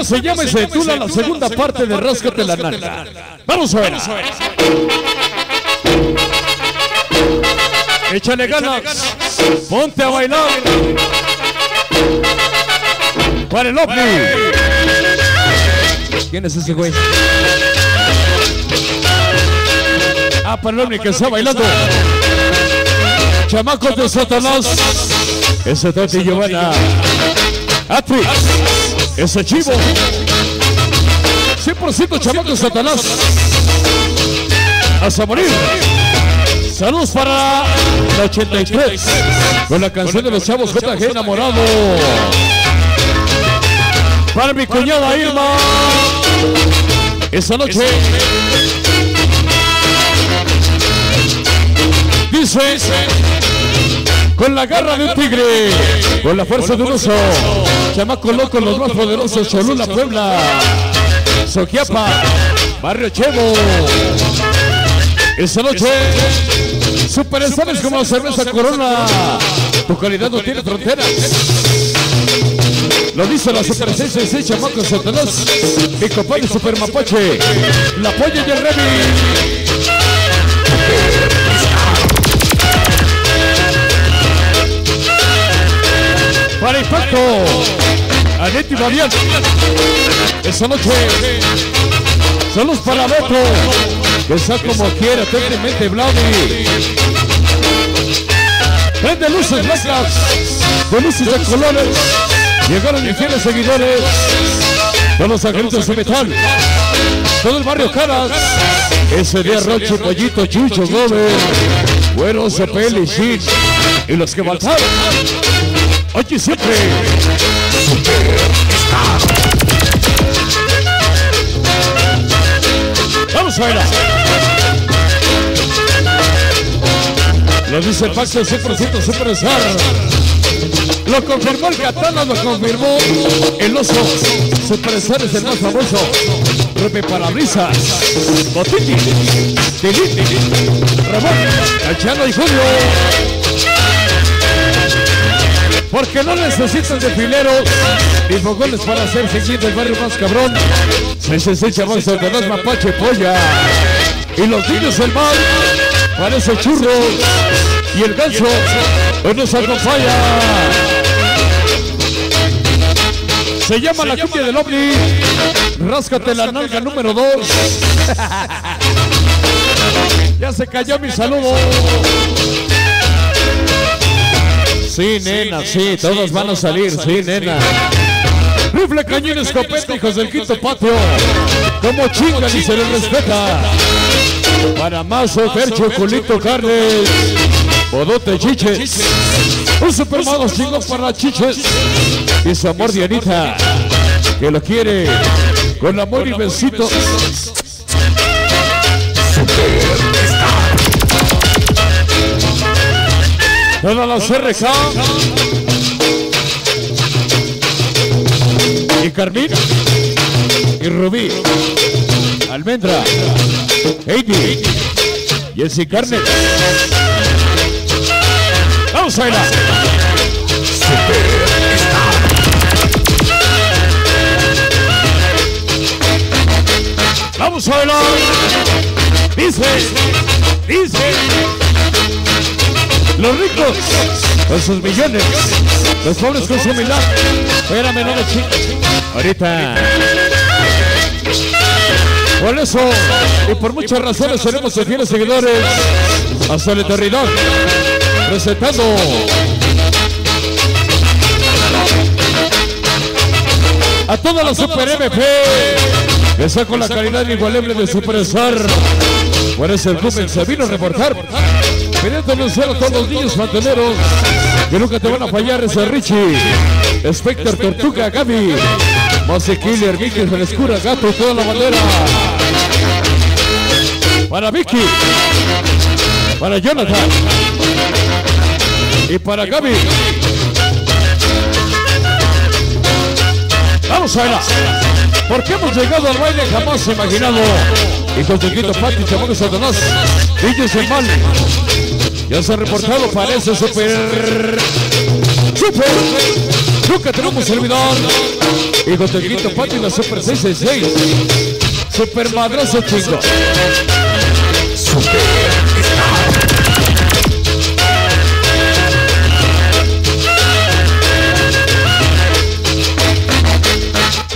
tema se llama y se titula la segunda parte de Ráscate la Nalga. Vamos a ver. Échale ganas. Ponte a bailar. Para el OVNI. ¿Quién es ese güey? Ah, para el OVNI que está bailando. Chamacos de Satanás. Ese Toti Giovanna. Atri. Ese chivo. 100% chamacos de Satanás. Hasta morir. Saludos para la 83. Con la canción de los chavos JG enamorado. Para mi cuñada Irma. Esa noche. Dice. Con la garra de un tigre. Con la fuerza de un oso. Chamaco loco, los más poderosos. Cholula, Puebla. Soquiapa. Barrio Chevo. Esa noche. Superestores como la cerveza Corona. Tu calidad no tiene fronteras. Lo dice la Super 66 Chamaco Satanás. Mi compadre Super Mapache. La polla y el Remy. Para impacto. Anetti Fabián. Esa noche. Saludos para Beto. Que está como quiera, técnicamente Vladi. Prende luces blancas. De luces de colores. Llegaron infieles seguidores. De los agentes de metal. Todo el barrio Caras. Ese día Roche, Pollito, Chucho, Gómez. Güero, Cepel y Shin. Y los que faltaron. Oye, siempre. Vamos a bailar. Lo dice el Paxo 100% Superstar. Lo confirmó el Katana, lo confirmó el oso. Superstar es el más famoso. Repe Parabrisas. Botiti. Tilín. Ramón. Cachano y Julio. Porque no necesitan de fileros ni fogones para hacer seguir el barrio más cabrón. Echa más Satanás, Mapache, Polla. Y los niños del mar parece churro. Y el ganso hoy nos acompaña. Se llama la cumbia del ovni. Ráscate la nalga número 2. ya se cayó mi saludo. Sí, nena, sí, todos van a salir, sí, nena. Rifle, cañón, escopeta, hijos del quinto patio. Como chingan y se les respeta. Para Mazo, Fercho, Culito, Carnes. Bodote, Chiches. Un supermago chingón para Chiches. Y su amor Dianita. Que lo quiere con amor y besito. Todas las RK. Y Carmín. Y Rubí. Almendra. Heidi. Jessy Carnet. Vamos a bailar. Vamos a bailar. Dice. Dice. Los ricos con sus millones. Los pobres con su humildad. Espérame, no me. Ahorita. Por eso y por muchas razones seremos fieles seguidores hasta la eternidad. Presentando a toda la Super MP que está con la calidad inigualable de Superstar. Por eso el club se vino a reportar. Pidiendo anunciar a todos los niños manteneros que nunca te van a fallar ese Richie, Spectre, Tortuga, Gaby, Mose Killer, Vicky, Frescura, Gato, toda la bandera. Para Vicky, para Jonathan y para Gaby. Vamos a bailar. Porque hemos llegado al baile jamás imaginado. Y con Chiquito Pati, Chamón Satanás, Villos en mal. Ya se ha reportado, parece super. Super. Nunca tenemos servidor. Hijo del quinto patio y la Super 666. Super madrazo chingo.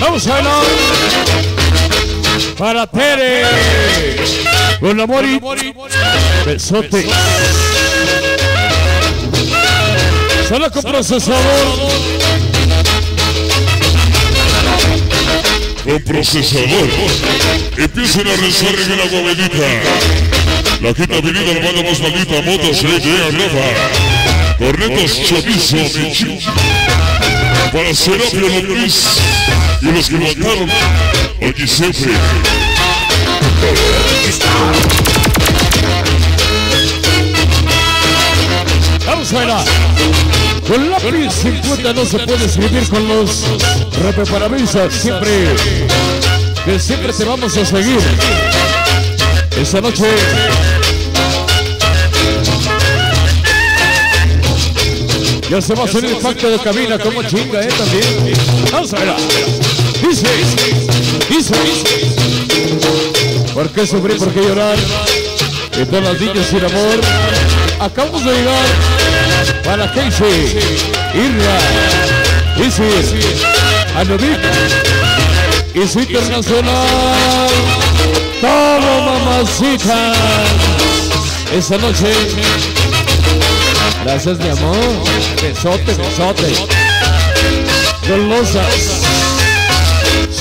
Vamos a bailar para Tere con amor y besote. Solo con procesador. Con procesador. Empiecen a rezar en el agua bendita. La quinta avenida, la banda más maldita, motos, idea, Rafa. Cornetas, chorizo, Michi. Para Serapio López y los que mataron a siempre. Vamos a bailar. Con lápiz 50 no se puede escribir con los repreparabrisas. Siempre, que siempre te vamos a seguir. Esta noche. Ya se va a salir el pacto de cabina como chinga, eh, también. Vamos a bailar. Dice, dice, ¿Por qué sufrir? ¿Por qué llorar? Todas las niñas sin amor. Acabamos de llegar para Casey, Irra, Isis, Anovic su internacional. Todo mamacita. Esta noche. Gracias, mi amor. Besote, besote. Golosas.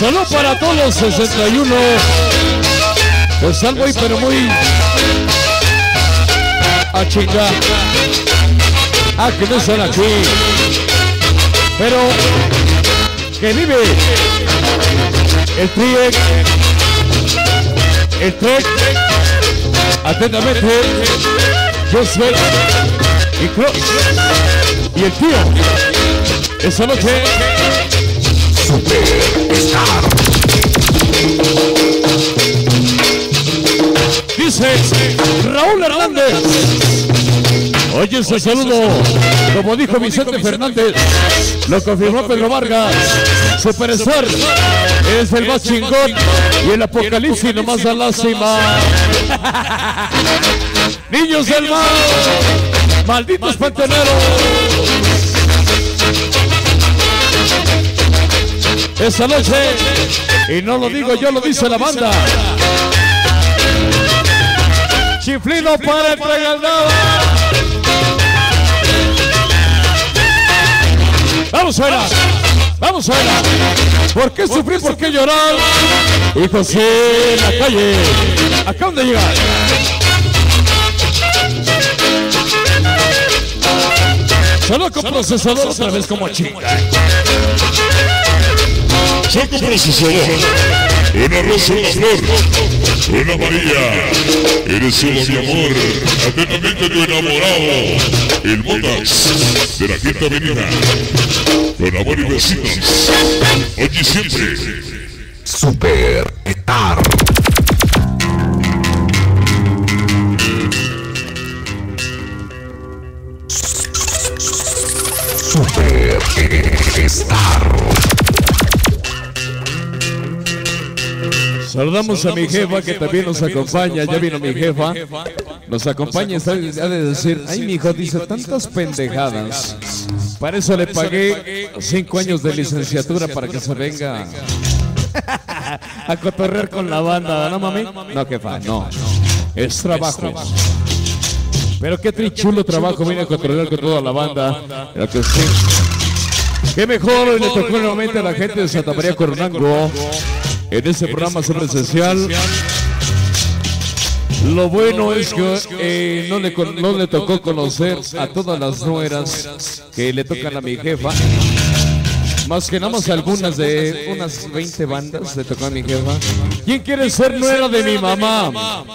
Solo para todos los 61. Pues algo ahí, pero muy. A. Ah, que no están aquí. Pero. Que vive. El Triek. El Trek. Atentamente. Josué. Y Cross. Y el tío. Esa noche. Dice Raúl Hernández. Oye, ese saludo, como dijo Vicente Fernández, lo confirmó Pedro Vargas, Superstar, es el más chingón y el apocalipsis nomás da lástima. Niños del mar, malditos panteneros. Esa noche, y no lo digo yo, lo dice la banda. Chiflino para el regalado. Vamos a bailar. Vamos a bailar. ¿Por qué sufrir? ¿Por qué llorar? Hijo, sí, en la calle. Acaban de llegar. Solo con procesador otra vez como chinga. Saco procesador. Una rosa, una flor. Una María. Eres solo mi amor. Atentamente tu enamorado. El Motax de la quinta avenida. Con amor y besitos. Hoy y siempre. Super Star. Super Star. Saludamos a mi jefa que también nos acompaña. Ya vino mi jefa. Nos acompaña. Está, ha de decir, ay, mi hijo dice tantas pendejadas. Para eso le pagué cinco años de licenciatura para que se venga a cotorrear con la banda. ¿No, mami? No, jefa, no. Es trabajo. Pero qué trichulo trabajo viene a cotorrear con toda la banda. Lo que sí. Qué mejor hoy le tocó nuevamente a la gente de Santa María Coronango en este programa sobre esencial. Lo bueno es que eh, no, le, con- no le tocó conocer a todas las nueras que le tocan a mi jefa. Más que nada más algunas de unas 20 bandas le tocó a mi jefa. ¿Quién quiere ser nuera de mi mamá?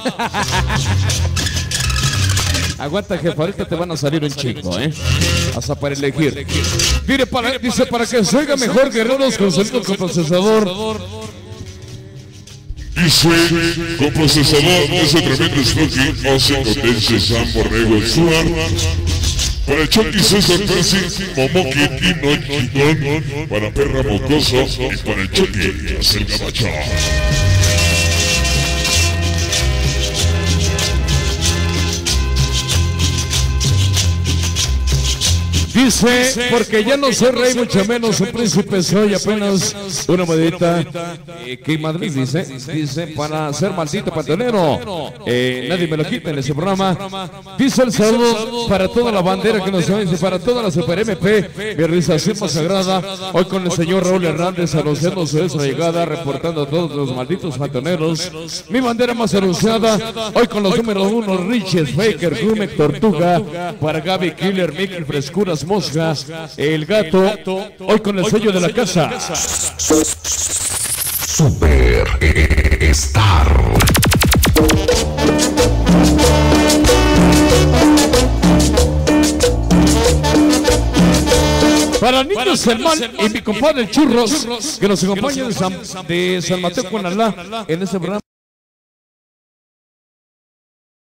Aguanta, jefa, ahorita te van a salir un chico, ¿eh? Hasta para elegir. Mire, para, dice, para que se oiga mejor, guerreros con sonido con procesador. Dice, con procesador, ese tremendo smoking hace potencia San Borrego Suar. Para Chucky César Percy, Momoki, Tino, Chingón, para Perra Mocoso y para Chucky, el Gabacho. Dice, porque ya no soy rey, mucho menos un príncipe, soy apenas una monedita. Eh, ¿Qué Madrid dice? Dice, para ser maldito panteonero. Eh, nadie me lo quita en ese programa. Dice el saludo para toda la bandera que nos dice, para toda la Super MP, mi realización más sagrada. Hoy con el señor Raúl Hernández anunciando su llegada, reportando a todos los malditos panteoneros. Mi bandera más anunciada, hoy con los números uno, Riches, Faker, Grumek, Tortuga, para Gaby Killer, Mickey, Frescuras, El gato, hoy con el sello de la casa. Super Star. Para niños Hermán y mi compadre Churros, que nos acompañan de San, de San Mateo Alá en este programa.